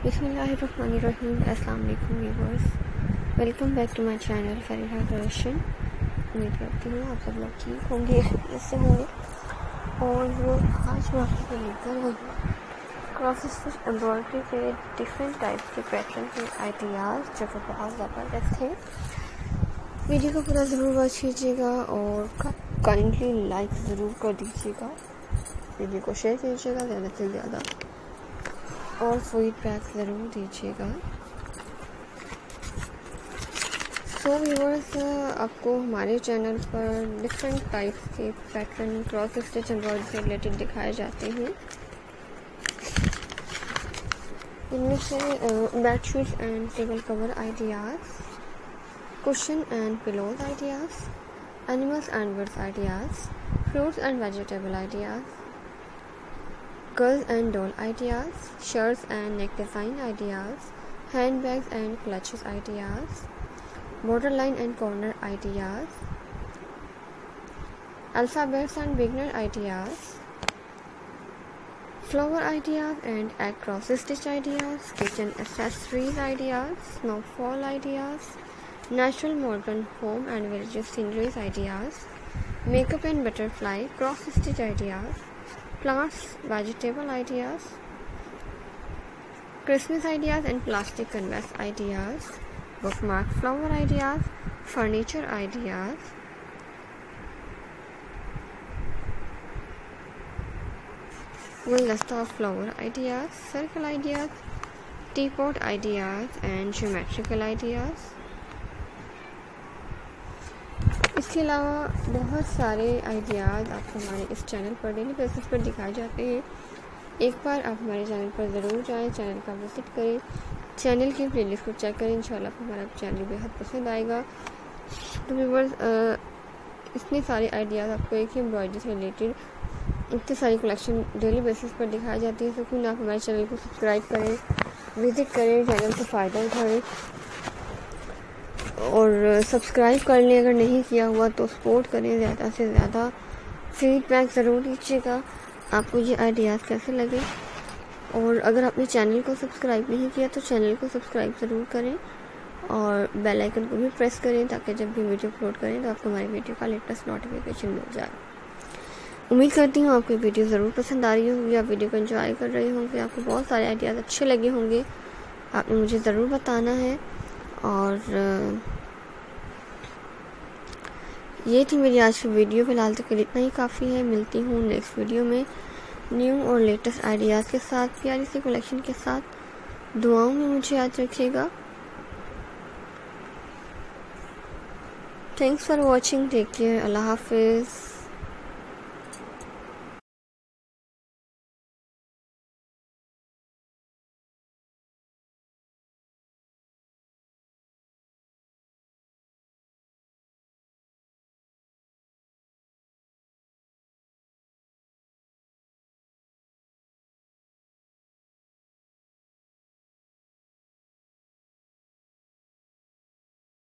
Alaikum viewers welcome back to my channel Fariha Darshan. उम्मीद करती हूँ आप सब लोग ठीक होंगे इससे होंगे। और आज मैं आपको लेकर आई हूँ क्रॉस स्टिच एम्ब्रॉयडरी के डिफरेंट टाइप के पैटर्न के आइडियाज़ जो कि बहुत ज़बरदस्त हैं। वीडियो को पूरा ज़रूर वॉच कीजिएगा और काइंडली लाइक ज़रूर कर दीजिएगा। वीडियो को शेयर कीजिएगा, ज़्यादा से ज़्यादा और फीडबैक ज़रूर दीजिएगा। सो व्यूवर्स आपको हमारे चैनल पर डिफरेंट टाइप्स के पैटर्न क्रॉस स्टिच एम्ब्रॉयडरी से रिलेटेड दिखाए जाते हैं। इनमें से bed bedsheet and table cover ideas cushion and pillows ideas animals and birds ideas fruits and vegetable ideas girl and doll ideas, shirts and neck design ideas, handbags and clutches ideas, borderline and corner ideas, alphabets and beginner ideas, flower ideas and across stitch ideas, kitchen accessories ideas, snowfall ideas, natural modern home and village sceneries ideas, makeup and butterfly cross stitch ideas, plants, vegetable ideas, Christmas ideas and plastic canvas ideas, bookmark flower ideas, furniture ideas, Guldasta flower ideas, circle ideas, teapot ideas and geometrical ideas. इसके अलावा बहुत सारे ideas आपको हमारे इस channel पर daily basis पर दिखाए जाते हैं। एक बार आप हमारे चैनल पर ज़रूर जाएँ, चैनल का विज़िट करें। चैनल की प्लेलिस्ट को चेक करें, इंशाल्लाह आपको हमारा चैनल बेहद पसंद आएगा। तो व्यूवर्स इतने सारे आइडियाज़ आपको एक ही एम्ब्रॉयडरी से रिलेटेड, इतनी सारी कलेक्शन डेली बेसिस पर दिखाई जाती है। तो क्यों ना आप हमारे चैनल को सब्सक्राइब करें, विज़िट करें, चैनल से फ़ायदा उठाएँ। और सब्सक्राइब कर लें, अगर नहीं किया हुआ तो सपोर्ट करें ज़्यादा से ज़्यादा। फीडबैक ज़रूर दीजिएगा। आपको ये आइडियाज़ कैसे लगे? और अगर आपने चैनल को सब्सक्राइब नहीं किया तो चैनल को सब्सक्राइब ज़रूर करें और बेल आइकन को भी प्रेस करें ताकि जब भी वीडियो अपलोड करें तो आपको हमारी वीडियो का लेटेस्ट नोटिफिकेशन मिल जाए। उम्मीद करती हूँ आपको वीडियो ज़रूर पसंद आ रही होगी। आप वीडियो को एंजॉय कर रहे होंगे। आपको बहुत सारे आइडियाज़ अच्छे लगे होंगे। आपने मुझे ज़रूर बताना है। और, ये थी मेरी आज की वीडियो। फ़िलहाल तक इतना ही काफ़ी है। मिलती हूँ नेक्स्ट वीडियो में न्यू और लेटेस्ट आइडियाज़ के साथ, प्यारी सी कलेक्शन के साथ। दुआओं में मुझे याद रखिएगा। Thanks for watching take care Allah हाफिज़।